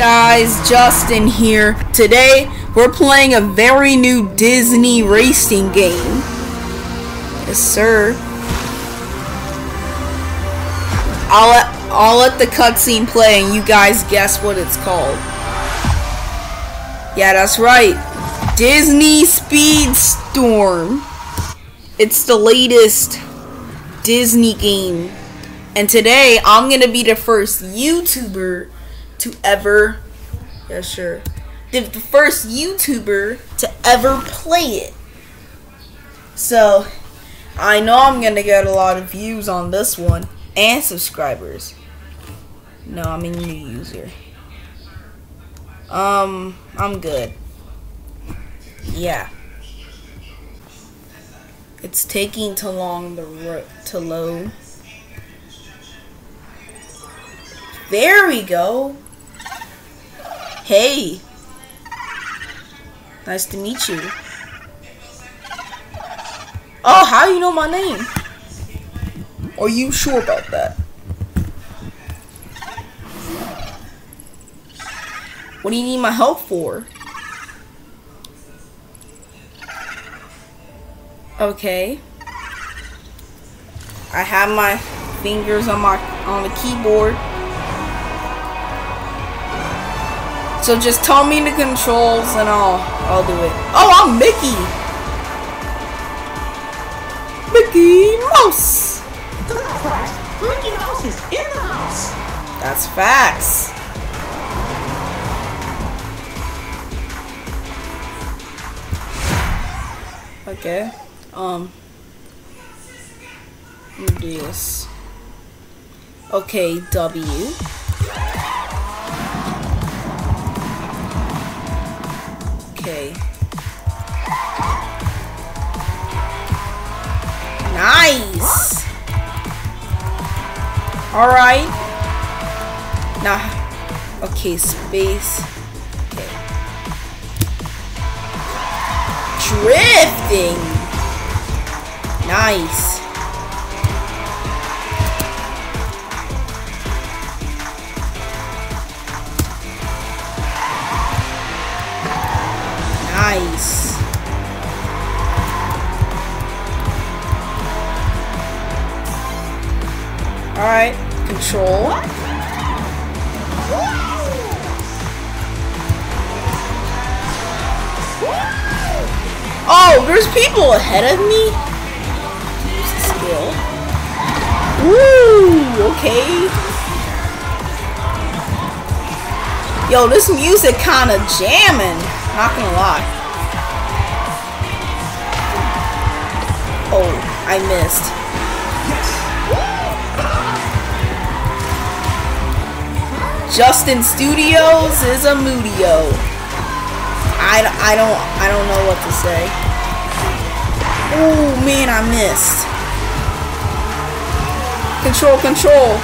guys, Justin here. Today, we're playing a very new Disney racing game. Yes, sir. I'll let, I'll let the cutscene play and you guys guess what it's called. Yeah, that's right. Disney Speedstorm. It's the latest Disney game. And today, I'm going to be the first YouTuber to ever, yeah, sure, the, the first YouTuber to ever play it. So, I know I'm gonna get a lot of views on this one and subscribers. No, I'm a new user. Um, I'm good. Yeah. It's taking too long to, to load. There we go. Hey. Nice to meet you. Oh, how do you know my name? Are you sure about that? What do you need my help for? Okay. I have my fingers on my on the keyboard. So just tell me the controls and I'll I'll do it. Oh, I'm Mickey. Mickey Mouse. Mickey Mouse is in the house. That's facts. Okay. Um. Let me do this. Okay, W. Okay. Nice. All right. Now, okay, space. Okay. Drifting. Nice. Nice. Alright, control. Oh, there's people ahead of me? Skill. Woo, okay. Yo, this music kinda jamming. Not gonna lie. Oh, I missed. Justin Studios is a moodio. I, I don't I don't know what to say. Oh man, I missed. Control, control.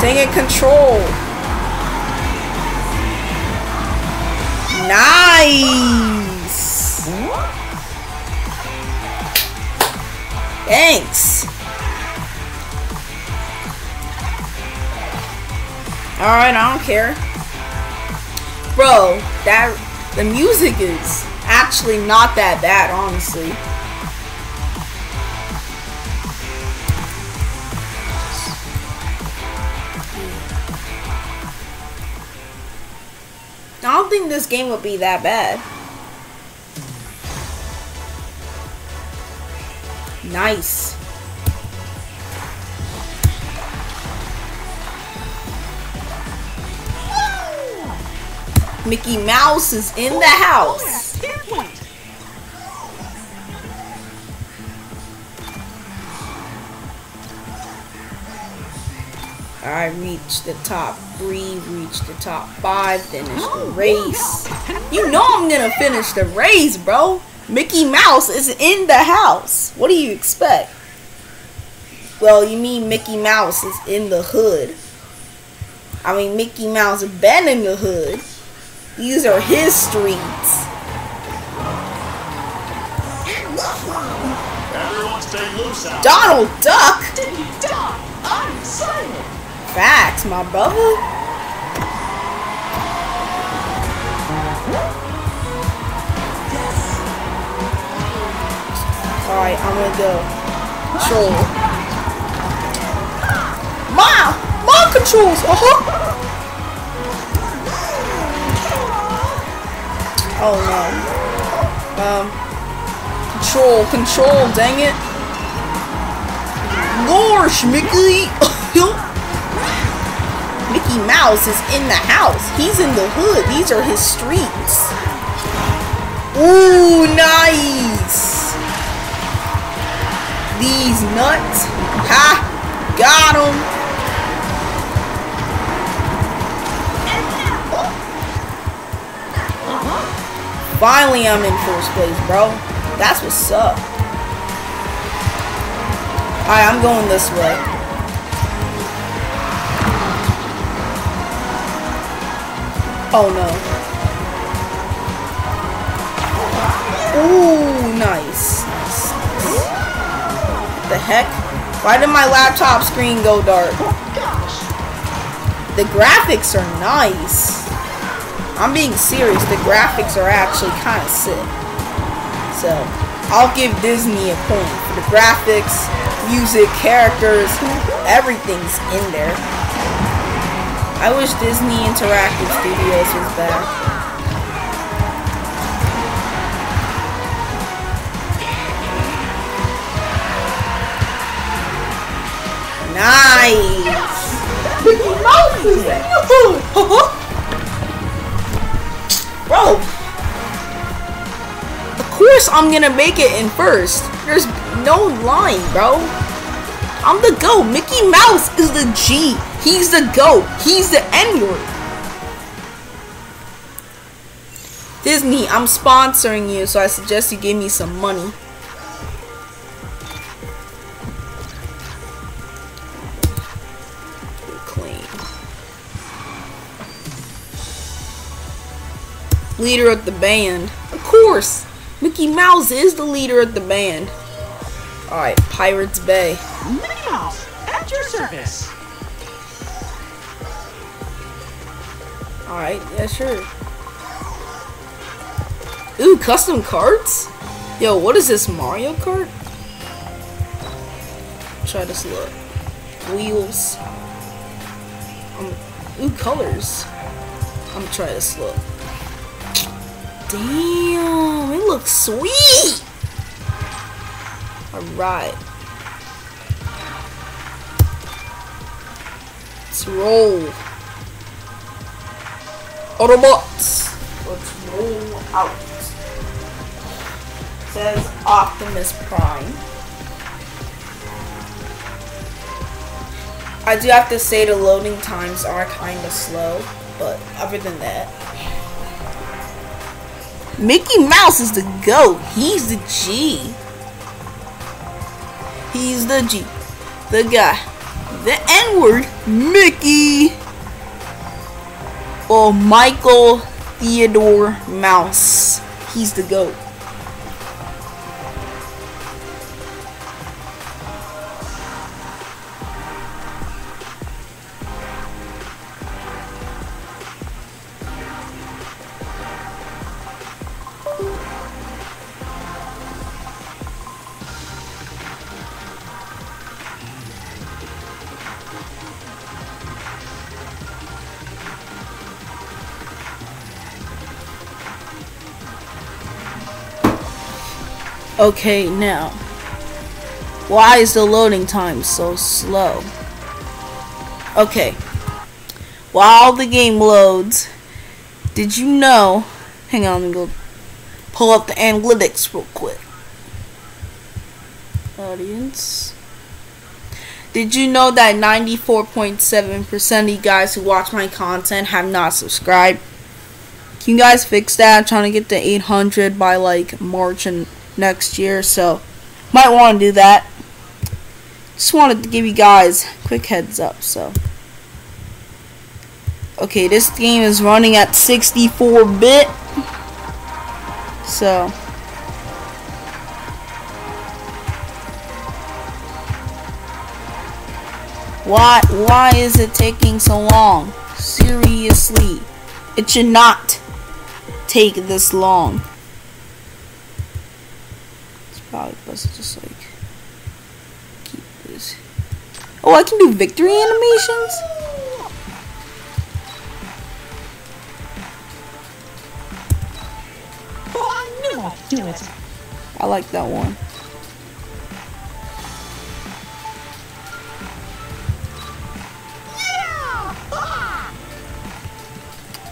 Dang it, control. Nice. Thanks. Alright, I don't care. Bro, that the music is actually not that bad, honestly. I don't think this game would be that bad. Nice. Mickey Mouse is in the house. I reached the top three, reached the top five, finished the oh, race. You know I'm gonna finish the race, bro. Mickey Mouse is in the house. What do you expect? Well, you mean Mickey Mouse is in the hood. I mean, Mickey Mouse been in the hood. These are his streets. Everyone stay loose out. Donald Duck? Duck, I'm Simon. Facts, my brother. Alright, I'm gonna go. Control. Ma! Ma controls! Uh-huh! Oh no. Um. Control, control, dang it. Gosh, Mickey! Mickey Mouse is in the house. He's in the hood. These are his streets. Ooh, nice! These nuts. Ha! Got him! Uh-huh. Finally, I'm in first place, bro. That's what's up. Alright, I'm going this way. Oh no. Ooh, nice. The heck? Why did my laptop screen go dark? Oh, the graphics are nice. I'm being serious. The graphics are actually kind of sick. So, I'll give Disney a point for the graphics, music, characters, everything's in there. I wish Disney Interactive Studios was back. Nice! Mickey Mouse is hood! Bro! Of course I'm gonna make it in first. There's no line, bro. I'm the GOAT. Mickey Mouse is the G. He's the GOAT. He's the N-word. Disney, I'm sponsoring you, so I suggest you give me some money. Leader of the band. Of course! Mickey Mouse is the leader of the band. Alright, Pirates Bay. Mickey Mouse, at your service. Alright, yeah, sure. Ooh, custom carts? Yo, what is this, Mario Kart? Try this look. Wheels. Um, ooh, colors. I'm gonna try this look. Damn, it looks sweet! Alright. Let's roll. Autobots! Let's roll out. Says Optimus Prime. I do have to say the loading times are kind of slow, but other than that. Mickey Mouse is the GOAT. He's the G. He's the G. The guy. The N-word. Mickey. Or Michael Theodore Mouse. He's the GOAT. Okay, now. Why is the loading time so slow? Okay. While the game loads, did you know? Hang on, let me go pull up the analytics real quick. Audience. Did you know that 94.7% of you guys who watch my content have not subscribed? Can you guys fix that? I'm trying to get to 800 by like March and next year, so might want to do that. Just wanted to give you guys quick heads up, so. Okay, this game is running at 64-bit. So. Why why is it taking so long? Seriously. It should not take this long. It's to just like keep this. Oh, I can do victory animations? Oh, it. I like that one.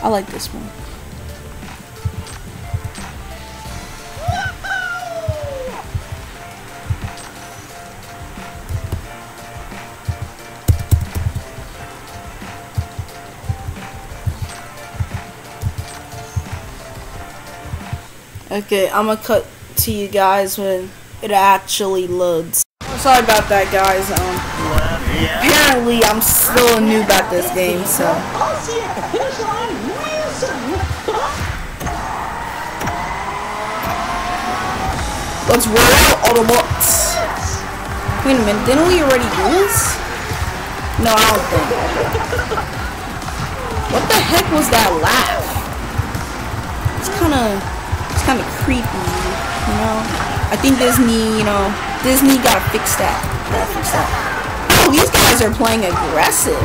I like this one. Okay, I'm gonna cut to you guys when it actually loads. Sorry about that, guys. Um, apparently I'm still a noob at this game, so. Let's roll out Autobots. Wait a minute, didn't we already do this? No, I don't think. What the heck was that laugh? It's kind of, it's kind of creepy, you know. I think Disney, you know, Disney gotta fix that. Gotta fix that. Oh, these guys are playing aggressive.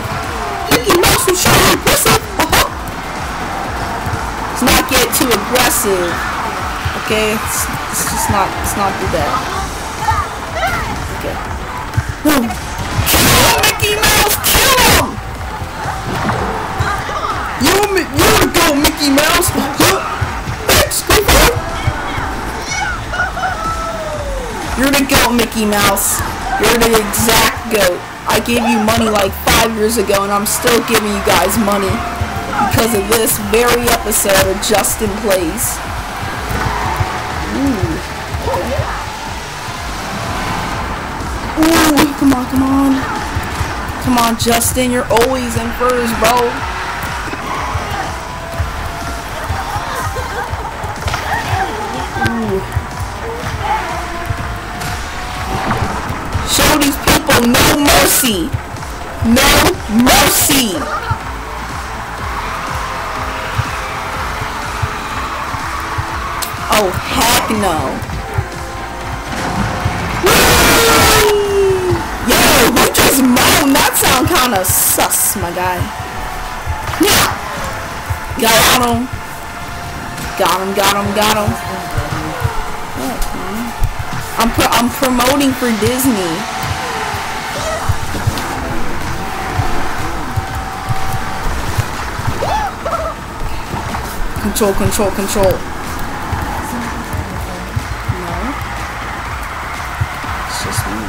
Mickey Mouse was showing aggressive. Let's not get too aggressive. Okay, it's, it's just not, let's not do that. Okay. Boom. Kill Mickey Mouse, kill him! You, you go, Mickey Mouse! You're the goat, Mickey Mouse. You're the exact goat. I gave you money like five years ago, and I'm still giving you guys money because of this very episode of Justin Plays. Ooh. Ooh, come on, come on. Come on, Justin, you're always in first, bro. Mercy. No mercy. Oh, heck no. Yo, who just moaned? That sound kind of sus, my guy. Yeah. Got him. Got him, got him, got him. I'm, pro- I'm promoting for Disney. Control, control, control. No. It's just me.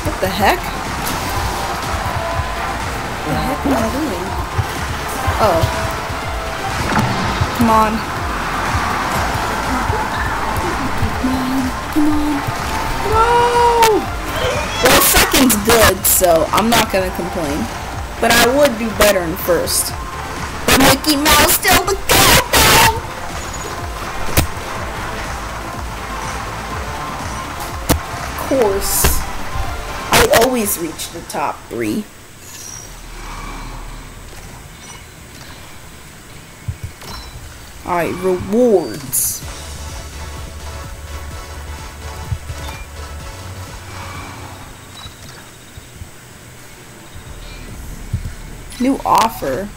What the heck? What the heck am I doing? Oh. Come on. Come on. Come on. No! Well, second's good, so I'm not gonna complain. But I would do better in first. Mickey Mouse still the god though! Of course. I always reach the top three. Alright, rewards. New offer.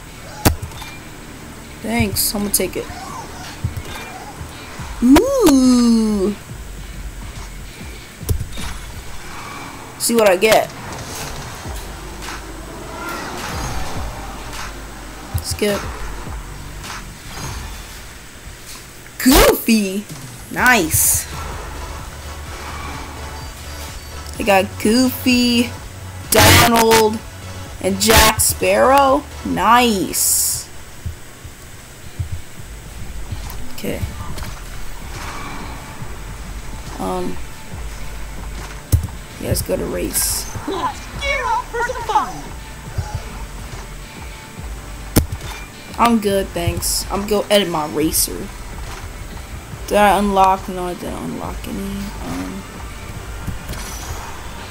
Thanks, I'm gonna take it. Ooh. See what I get. Skip. Goofy. Nice. I got Goofy, Donald, and Jack Sparrow. Nice. Um. Yeah, let's go to race. Gear up for some fun. I'm good, thanks. I'm go edit my racer. Did I unlock? No, I didn't unlock any. Um.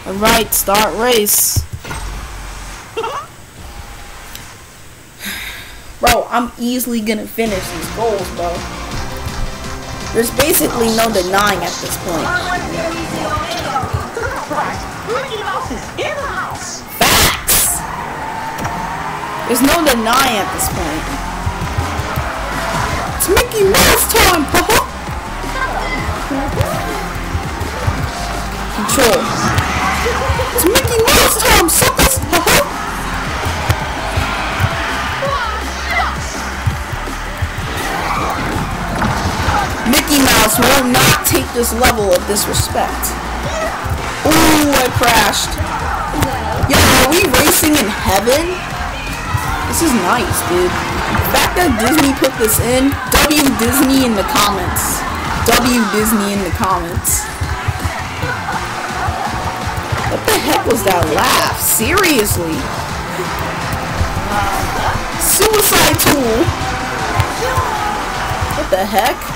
Alright, start race. Bro, I'm easily gonna finish these goals, bro. There's basically no denying at this point. Facts! There's no denying at this point. It's Mickey Mouse time! haha. Control. It's Mickey Mouse time, suckers! Mouse will not take this level of disrespect. Ooh, I crashed. Yo, are we racing in heaven? This is nice, dude. The fact that Disney put this in, W Disney in the comments. W Disney in the comments. What the heck was that laugh? Seriously? Suicide tool. What the heck?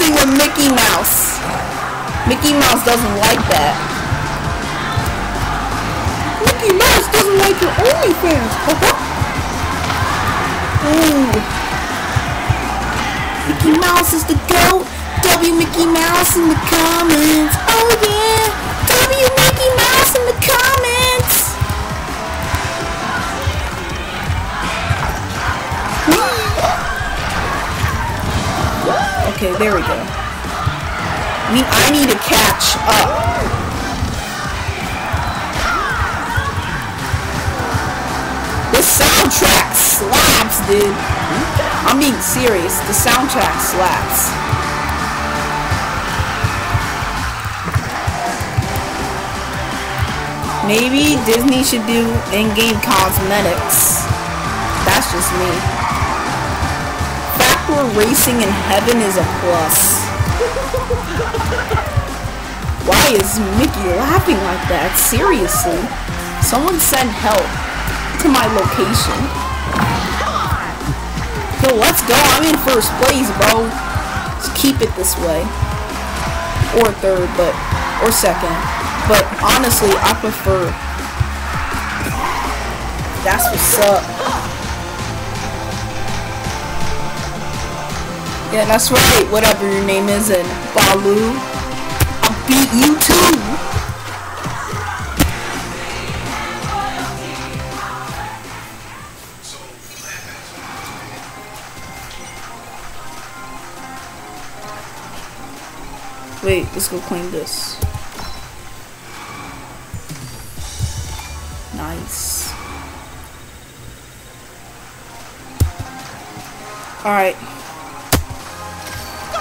Messing with Mickey Mouse. Mickey Mouse doesn't like that. Mickey Mouse doesn't like your OnlyFans. Ooh. Mickey Mouse is the GOAT. W Mickey Mouse in the comments. Oh yeah. W Mickey Mouse in the comments. Okay, there we go. Me, I need to catch up. The soundtrack slaps, dude. I'm being serious. The soundtrack slaps. Maybe Disney should do in-game cosmetics. That's just me. Racing in heaven is a plus. Why is Mickey laughing like that? Seriously. Someone send help to my location. Yo, let's go. I'm in first place, bro. Let's keep it this way. Or third, but or second. But honestly, I prefer. That's what's up. Yeah, that's right. Whatever your name is and Baloo, I'll beat you too. Wait, let's go claim this. Nice. Alright.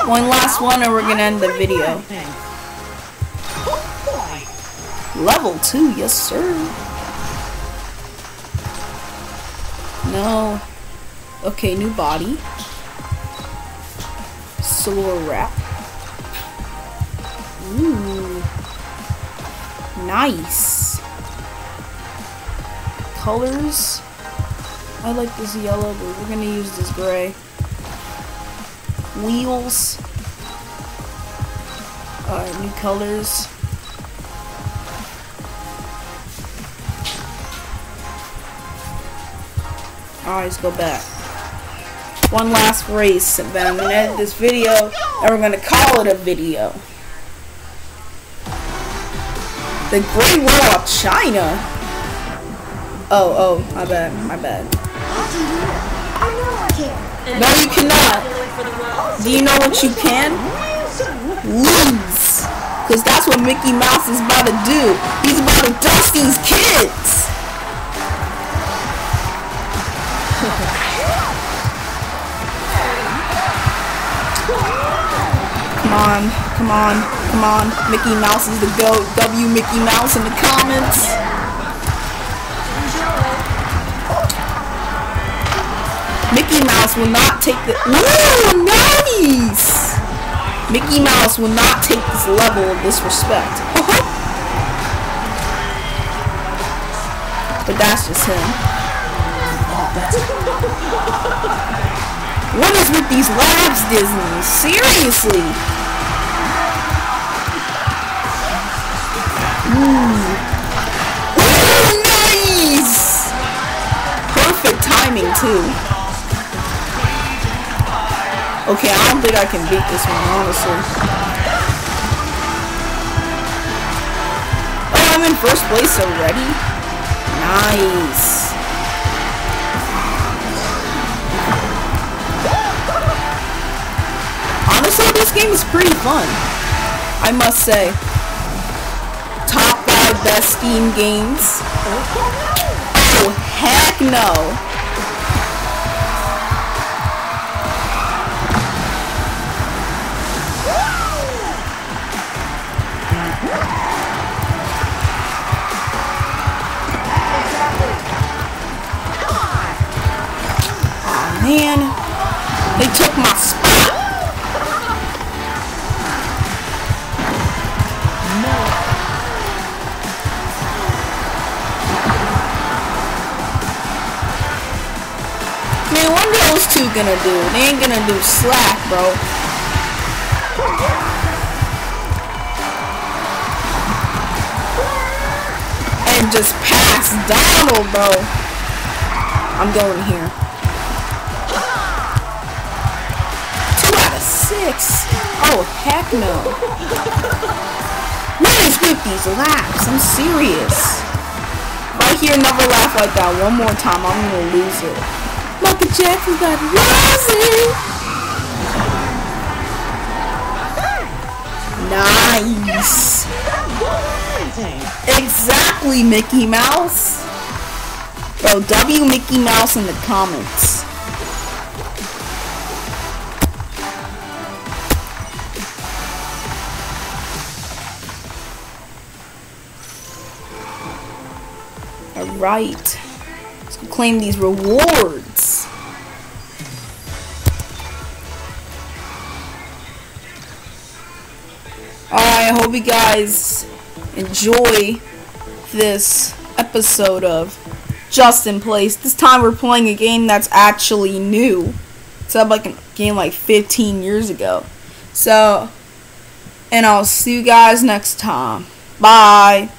One last one and we're gonna end the video. Level 2, yes sir. No. Okay, new body. Solar wrap. Ooh. Nice. Colors. I like this yellow, but we're gonna use this gray. Wheels. Alright, new colors. Alright, let's go back. One last race, and then I'm gonna end this video, and we're gonna call it a video. The Great Wall of China. Oh, oh, my bad, my bad. I know I can. No, you cannot. Do you know what you can? Lose. Because that's what Mickey Mouse is about to do. He's about to dust these kids. Come on, come on, come on. Mickey Mouse is the GOAT. W Mickey Mouse in the comments. Mickey Mouse will not take the. Ooh, nice! Mickey Mouse will not take this level of disrespect. but that's just him. What is with these labs, Disney? Seriously? Ooh. Ooh, nice! Perfect timing, too. Okay, I don't think I can beat this one, honestly. Oh, I'm in first place already? Nice. Honestly, this game is pretty fun. I must say. Top 5 best Steam games. Oh, heck no. Man. They took my spot. Man, what are those two gonna do? They ain't gonna do slack, bro. And just pass Donald, bro. I'm going here. Six. Oh, heck no. What is with these laughs? I'm serious. I hear another laugh like that one more time, I'm gonna lose it. Michael Jackson's got rising. Nice. Exactly, Mickey Mouse. Bro, W Mickey Mouse in the comments. Alright. Let's go claim these rewards. Alright, I hope you guys enjoy this episode of Justin Plays. This time we're playing a game that's actually new. It's like a game like 15 years ago. So, and I'll see you guys next time. Bye.